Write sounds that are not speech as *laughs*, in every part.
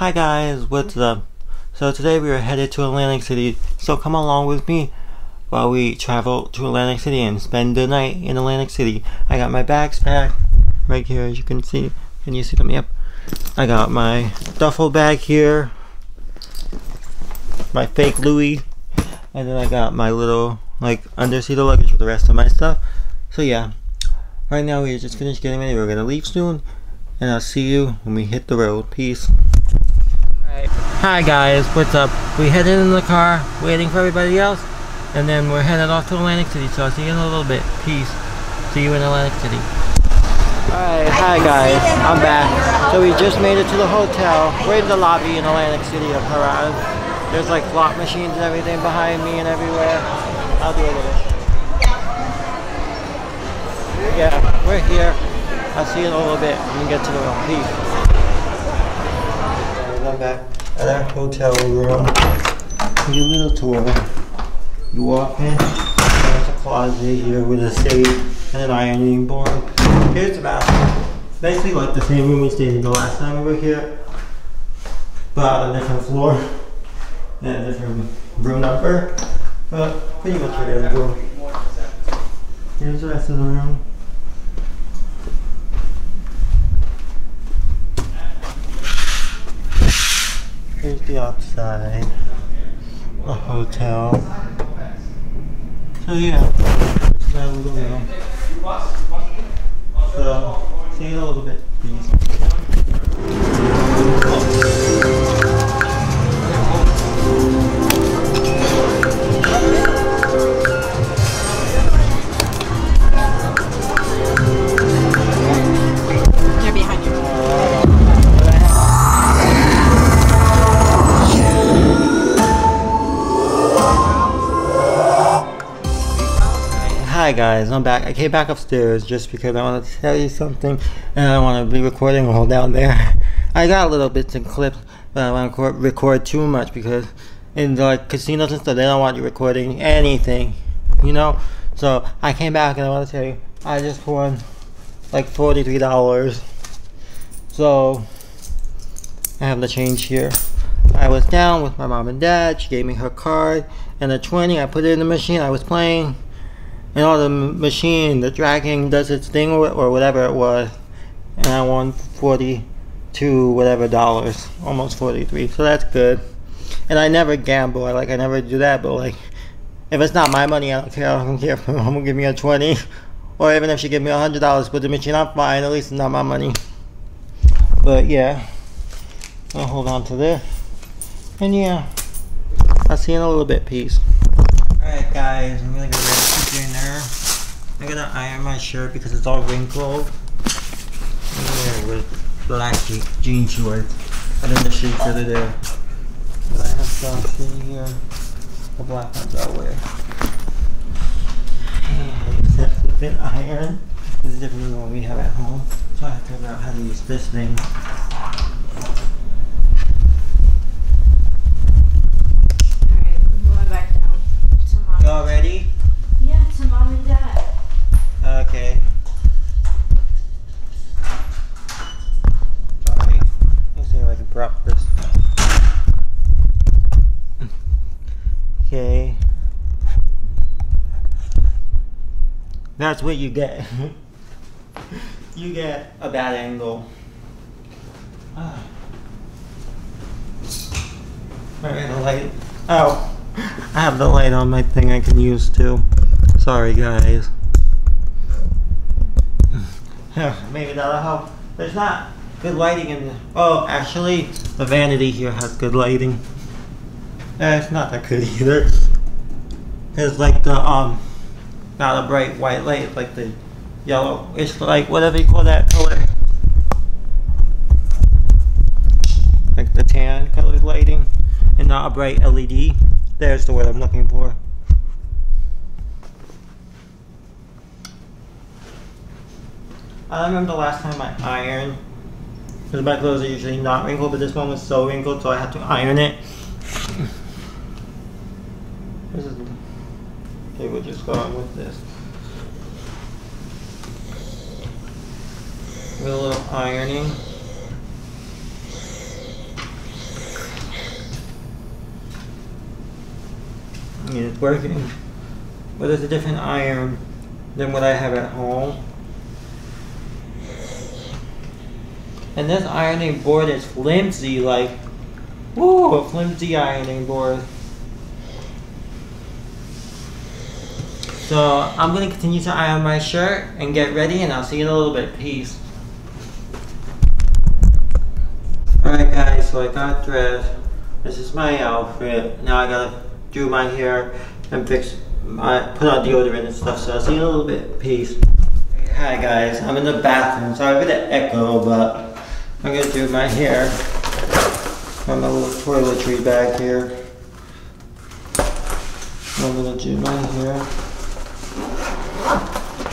Hi guys, what's up? So today we are headed to Atlantic City, so come along with me while we travel to Atlantic City and spend the night in Atlantic City. I got my bags packed right here as you can see. Can you see them? Yep. I got my duffel bag here, my fake Louis, and then I got my little like underseater luggage with the rest of my stuff. So yeah, right now we just finished getting ready. We're gonna leave soon, and I'll see you when we hit the road. Peace. Hi guys, what's up? We headed in the car, waiting for everybody else, and then we're headed off to Atlantic City, so I'll see you in a little bit. Peace. See you in Atlantic City. Alright, hi guys, I'm back. So we just made it to the hotel. We're in the lobby in Atlantic City of Harrah's. There's like slot machines and everything behind me and everywhere. I'll do a little. Yeah, we're here. I'll see you in a little bit when we get to the room. Peace. Guys, I'm back at our hotel room. Give you a little tour. You walk in, there's a closet here with a safe and an ironing board. Here's the bathroom. Basically like the same room we stayed in the last time we were here, but on a different floor *laughs* and a different room number. But pretty much identical. Here's the rest of the room. Here's the outside. A hotel. So yeah. So, see you in a little bit, please. Hi guys, I'm back. I came back upstairs just because I wanted to tell you something and I want to be recording all down there. *laughs* I got a little bits and clips, but I want to record, too much because in the like, casinos and stuff, they don't want you recording anything, you know? So I came back and I want to tell you, I just won like $43. So I have the change here. I was down with my mom and dad. She gave me her card and the 20. I put it in the machine. I was playing and all the machine, the dragging does its thing or, whatever it was, and I won 42 whatever dollars, almost 43. So that's good. And I never gamble. I like I never do that. But like, if it's not my money, I don't care. *laughs* I don't care if my mom will give me a 20, or even if she give me a hundred dollars, put the machine on fine. At least it's not my money. But yeah, I'll hold on to this. And yeah, I'll see you in a little bit. Peace. Alright guys, I'm. I'm gonna iron my shirt because it's all wrinkled. Yeah, with black je- jean shorts. And then the sheets that are there. But I have socks in here. The black ones I'll wear. Except the fit iron. This is different than what we have at home. So I have to figure out how to use this thing. Alright, we're going back down to mom. Y'all ready? Yeah, to mom and dad. Okay. Sorry. Let's see if I can prop this. Okay. That's what you get. *laughs* you get a bad angle. Ah. Alright, the light. Oh, *laughs* I have the light on my thing I can use too. Sorry, guys. *sighs* Maybe that'll help. There's not good lighting in the. Oh, actually, the vanity here has good lighting. Eh, it's not that good either. It's like the um, not a bright white light, it's like the yellow. It's like whatever you call that color. Like the tan colored lighting, and not a bright LED. There's the word I'm looking for. I remember the last time I ironed. Because my clothes are usually not wrinkled, but this one was so wrinkled, so I had to iron it. This is okay. We'll just go on with this. A little ironing. Yeah, it's working, but it's a different iron than what I have at home. And this ironing board is flimsy, like, woo, a flimsy ironing board. So I'm gonna continue to iron my shirt and get ready and I'll see you in a little bit. Peace. Alright guys, so I got dressed. This is my outfit. Now I gotta do my hair and fix my put on deodorant and stuff. So I'll see you in a little bit. Peace. Hi guys, I'm in the bathroom. Sorry for the echo, but I'm gonna do my hair. Got my little toiletry bag here. I'm gonna do my hair.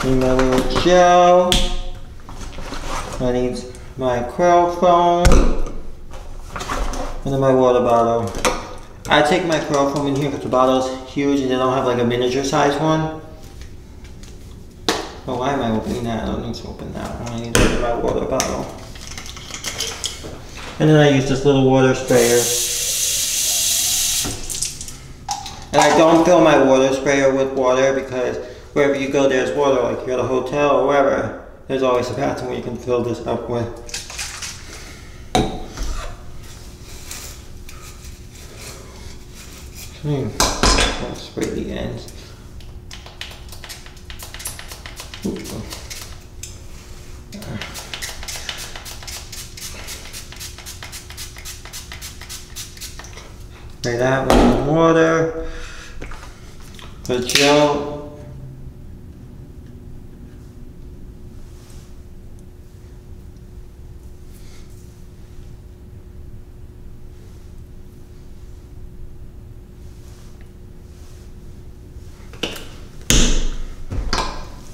Need my little gel. I need my crow foam and then my water bottle. I take my crow foam in here because the bottle's huge and they don't have like a miniature size one. Oh, why am I opening that? I don't need to open that one. I need to open my water bottle. And then I use this little water sprayer. And I don't fill my water sprayer with water because wherever you go there's water, like you're at a hotel or wherever, there's always a bathroom where you can fill this up with. Hmm, I'll spray the ends. Spray that with some water. The gel.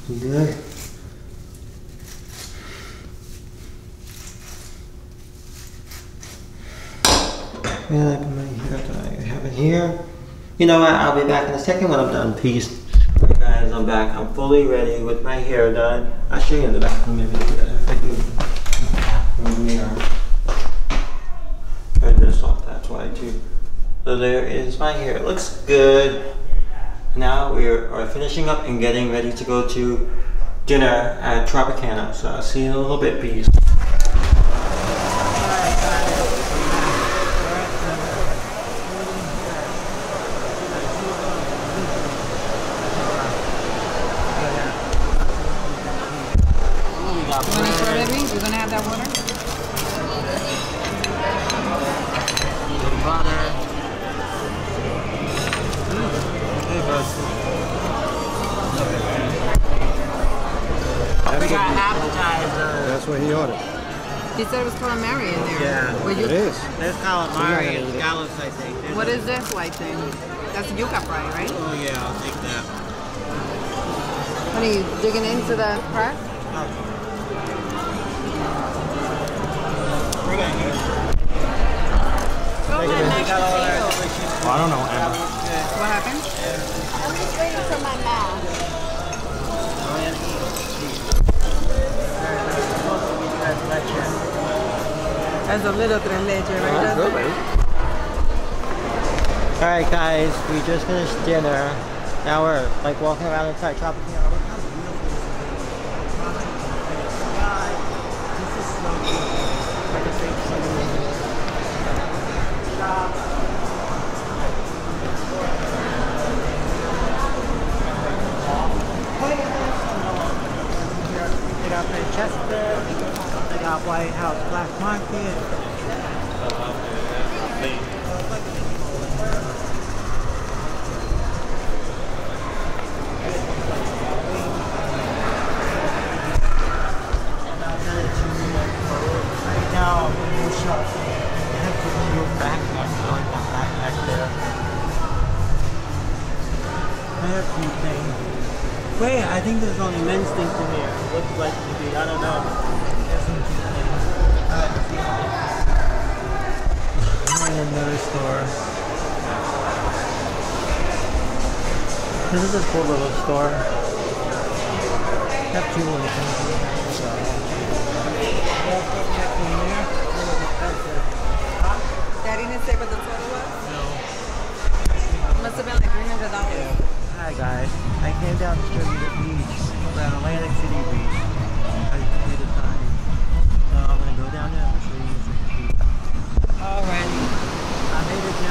Good. And I have it here. You know what? I'll be back in a second when I'm done. Peace. Alright guys, I'm back. I'm fully ready with my hair done. I'll show you in the bathroom maybe if I do. Bathroom mirror. Turn this off, that's why too. So there is my hair. It looks good. Now we are finishing up and getting ready to go to dinner at Tropicana. So I'll see you in a little bit, peace. That's what he ordered. He said it was calamari in there. Yeah. Well, you, It is. There's calamari and scallops, I think. There's What a- is this white thing? That's yuca fry, right? Oh yeah, I'll take that. What are you digging into the crack? We're gonna eat. Oh, We got all Well, I don't know, Emma. What happened? That's a little tres leche, right? That's good, Alright guys, we just finished dinner. Now we're like walking around inside Tropicana. Black Market. I have to. Wait, I think there's only men's things in here. Looks like. I don't know. In another store. This is a cool little store. Have two little things in here, so. Yeah, put that in there. Look at that there. Daddy didn't say what the total was? No. must have been like 300 dollars. Hi guys, I came down to show you the beach, the Atlantic City Beach. I the time. So I'm gonna go down there and show you the beach. Alrighty.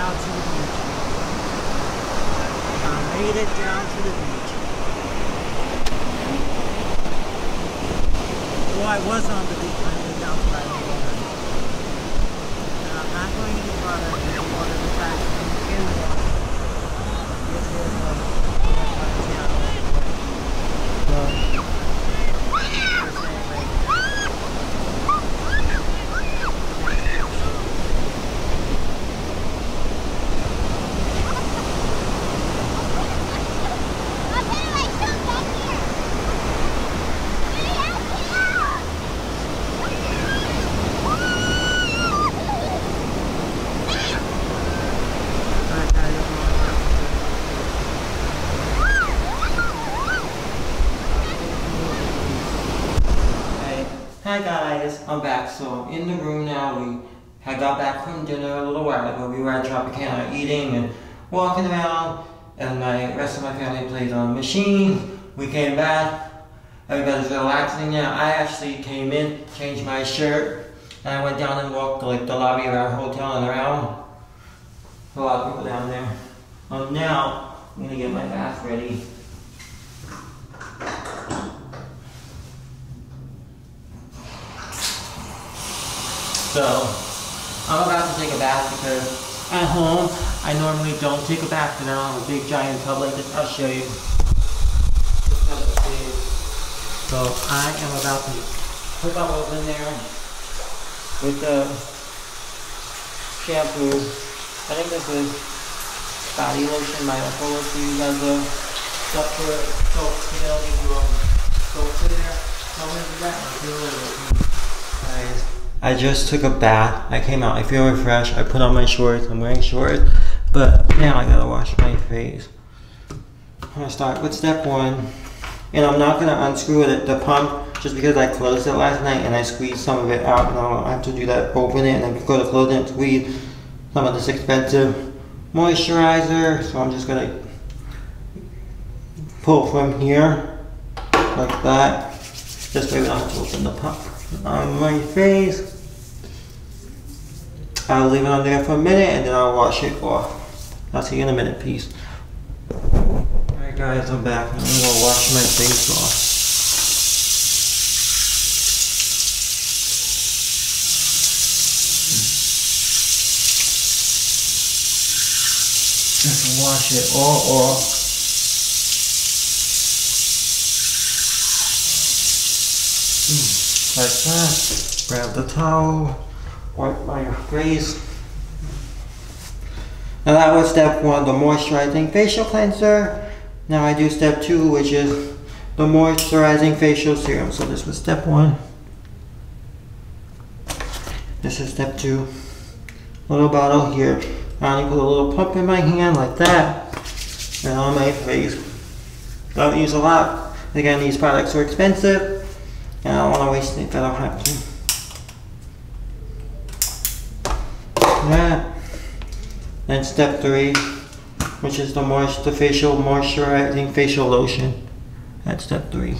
To the beach. I made it down to the beach. Well, I was on the beach when I made it down to my water. And I'm not going any farther than the water is actually in the water. This is um, so, just saying, like, I got it. Hey. Hi guys, I'm back. So in the room now, we had got back from dinner a little while ago. We were at Tropicana eating and walking around, and my rest of my family played on the machine. We came back. Everybody's relaxing now. I actually came in, changed my shirt, and I went down and walked like the lobby of our hotel and around. A lot of people down there. Um, now I'm gonna get my bath ready. So, I'm about to take a bath because at home, I normally don't take a bath and I have a big giant tub like this. I'll show you. So, I am about to put my oils in there with the shampoo. I think this is body lotion. My uncle will to you guys a stuff for soap. They'll give you a soap in there. Tell me if. I'll do a. Guys, I just took a bath. I came out. I feel refreshed. I put on my shorts. I'm wearing shorts. But now I gotta wash my face. I'm gonna start with step one. And I'm not gonna unscrew it, the pump just because I closed it last night and I squeezed some of it out. Now I have to do that, open it and then go to close it and squeeze some of this expensive moisturizer. So I'm just gonna pull from here like that. This way we don't have to open the pump on my face. I'll leave it on there for a minute and then I'll wash it off. I'll see you in a minute, peace. Alright guys, I'm back. I'm gonna wash my face off. Hmm. Just wash it all off. Hmm, like that. Grab the towel, wipe my face. Now that was step one, the moisturizing facial cleanser. Now I do step two, which is the moisturizing facial serum. So this was step one. This is step two. Little bottle here. I only put a little pump in my hand like that. And on my face. Don't use a lot. Again, these products are expensive. And I don't want to waste it if I don't have to. That. And step three, which is the moist, the facial moisturizing facial lotion. That's step three.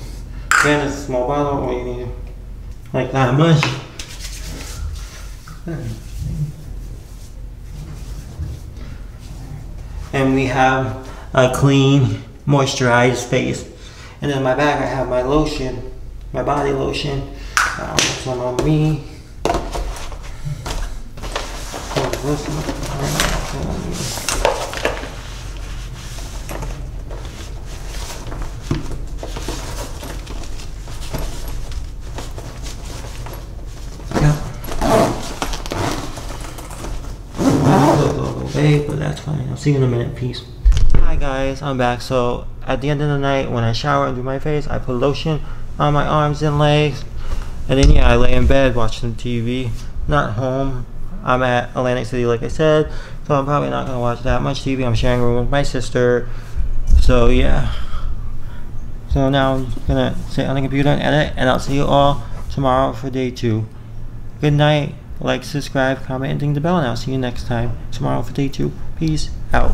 Again, it's a small bottle, need like that much. And we have a clean, moisturized face. And in my bag, I have my lotion my body lotion. I'll put some on me. But that's fine. I'll see you in a minute. Peace. Hi guys, I'm back. So at the end of the night, when I shower and do my face, I put lotion on my arms and legs. And then yeah, I lay in bed watching TV. Not home. I'm at Atlantic City, like I said, so I'm probably not gonna watch that much TV. I'm sharing a room with my sister. So yeah. So now I'm gonna sit on the computer and edit, and I'll see you all tomorrow for day two. Good night. Like, subscribe, comment, and ding the bell, and I'll see you next time tomorrow for day two. Peace out.